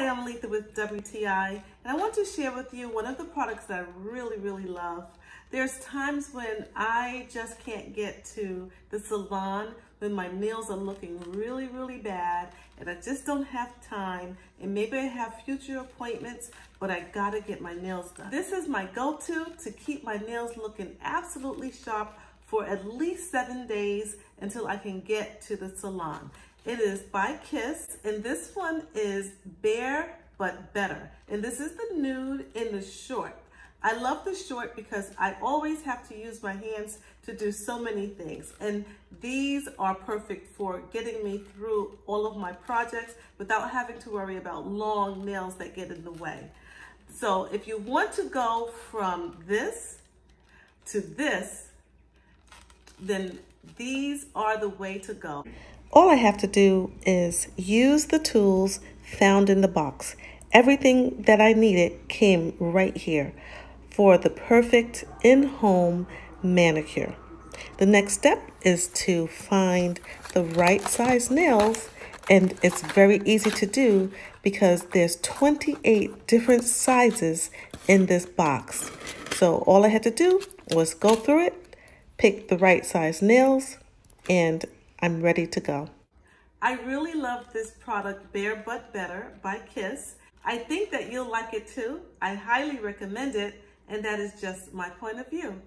Hi, I'm Letha with WTI, and I want to share with you one of the products that I really, really love. There's times when I just can't get to the salon when my nails are looking really, really bad, and I just don't have time, and maybe I have future appointments, but I gotta get my nails done. This is my go-to to keep my nails looking absolutely sharp for at least seven days until I can get to the salon. It is by Kiss, and this one is Bare But Better. And this is the nude in the short. I love the short because I always have to use my hands to do so many things. And these are perfect for getting me through all of my projects without having to worry about long nails that get in the way. So if you want to go from this to this, then these are the way to go. All I have to do is use the tools found in the box. Everything that I needed came right here for the perfect in-home manicure. The next step is to find the right size nails and it's very easy to do because there's 28 different sizes in this box. So all I had to do was go through it, pick the right size nails, and I'm ready to go. I really love this product, Bare But Better by Kiss. I think that you'll like it too. I highly recommend it, and that is just my point of view.